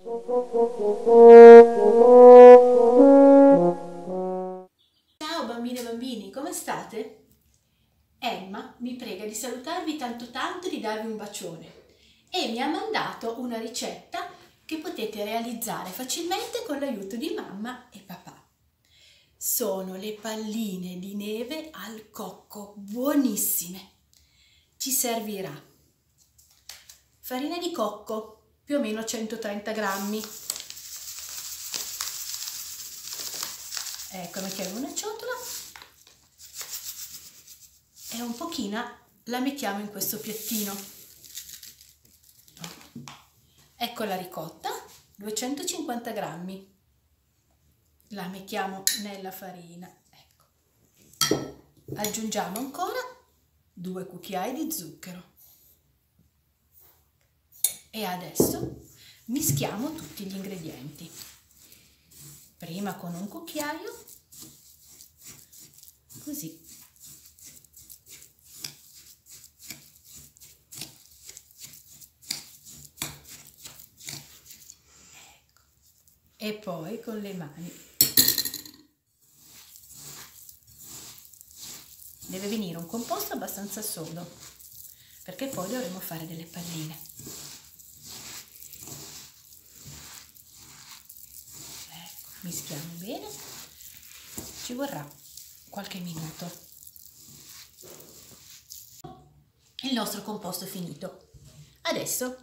Ciao bambine e bambini, come state? Emma mi prega di salutarvi tanto tanto e di darvi un bacione e mi ha mandato una ricetta che potete realizzare facilmente con l'aiuto di mamma e papà. Sono le palline di neve al cocco, buonissime. Ci servirà farina di cocco, più o meno 130 grammi, ecco mettiamo una ciotola. E un pochino la mettiamo in questo piattino. Ecco la ricotta 250 grammi. La mettiamo nella farina ecco. aggiungiamo ancora due cucchiai di zucchero e adesso mischiamo tutti gli ingredienti. Prima con un cucchiaio così. Ecco. e poi con le mani. Deve venire un composto abbastanza sodo perché poi dovremo fare delle palline mischiamo bene. Ci vorrà qualche minuto. Il nostro composto è finito. Adesso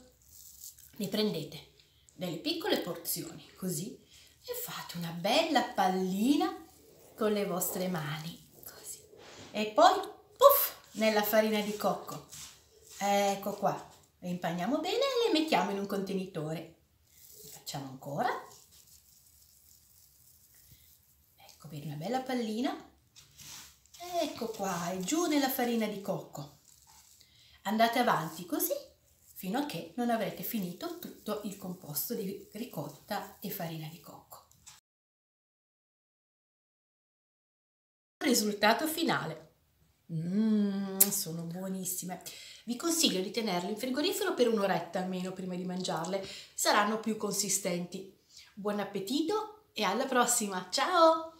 ne prendete delle piccole porzioni così e fate una bella pallina con le vostre mani così. E poi puff nella farina di cocco. Ecco qua. Le impagniamo bene e le mettiamo in un contenitore. Facciamo ancora vedi una bella pallina ecco qua e giù nella farina di cocco andate avanti così fino a che non avrete finito tutto il composto di ricotta e farina di cocco risultato finale Mmm, sono buonissime. Vi consiglio di tenerle in frigorifero per un'oretta almeno prima di mangiarle, saranno più consistenti. Buon appetito e alla prossima, ciao!